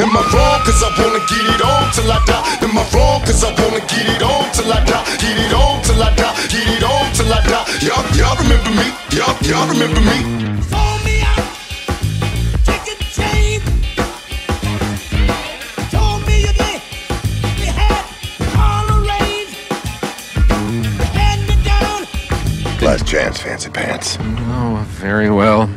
Am I wrong? Cause I wanna get it on till I die. Am I wrong? Cause I wanna get it on till I die. Get it on till I die. Get it on till I die. Y'all, y'all remember me? Y'all, y'all remember me? Phone me out, take a chain. Told me you did, had all arranged. Had me down. Last chance, fancy pants. Oh, very well.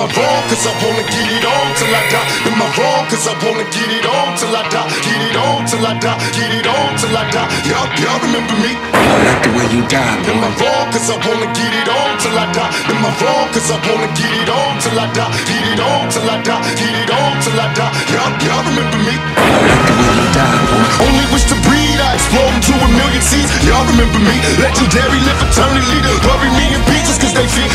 Am I wrong? Cause I wanna get it on till I die. Am I wrong? Cause I wanna get it on till I die. Get it on till I die. Get it on till I die. Y'all, y'all remember me? I like the way you die, Am I boy. wrong? Cause I wanna get it on till I die. Am I wrong? Cause I wanna get it on till I die. Get it on till I die. Get it on till I die. Y'all, y'all remember me? I like the way you die, boy. Only wish to breed, I explode into a million seeds. Y'all remember me? Legendary, live eternally. Bury me in pieces cause they fear.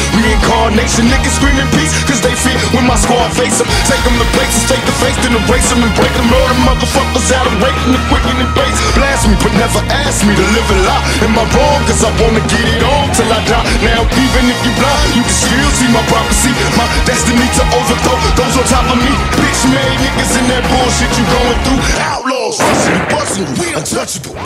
Reincarnation, niggas screaming peace cause they fear. When my squad face them, take them to places, take the face, then erase them and break them. All the motherfuckers out of waiting and quicking and base. Blast me, but never ask me to live a lie. Am I wrong? Cause I wanna get it on till I die. Now, even if you blind, you can still see my prophecy. My destiny to overthrow those on top of me. Bitch made niggas in that bullshit you going through. Outlaws, busting, busting, we untouchable.